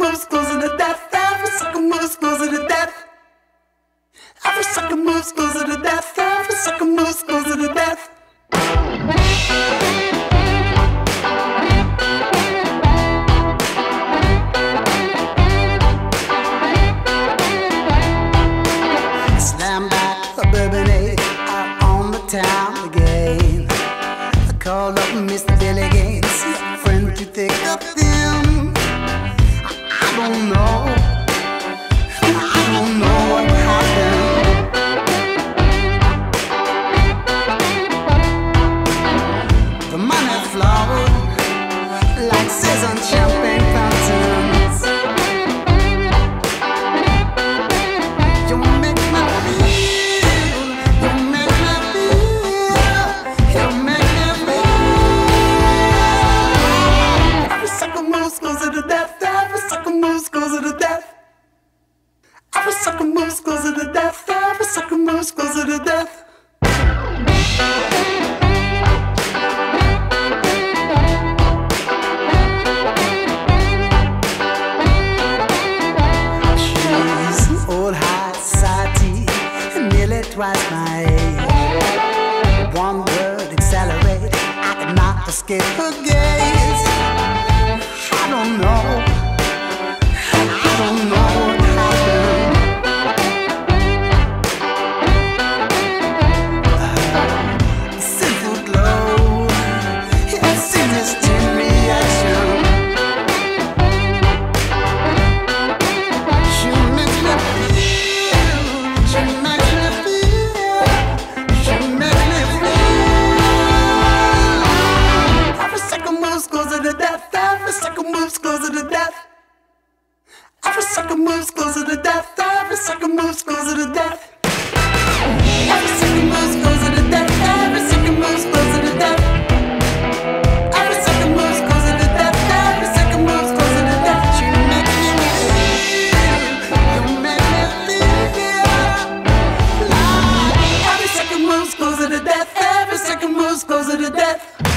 moves closer to death. Every second moves closer to death. Every second moves closer to death. Every second moves closer to death. Slam back a bourbon out on the town again. I called up Mr. Billy money twice my. One word accelerate, I cannot escape her moves closer to death, every second moves closer to death. Every second moves closer to death, every second moves closer to death. Every second moves closer to death. She makes me feel, you make me feel like every second moves closer to death, every second moves closer to death.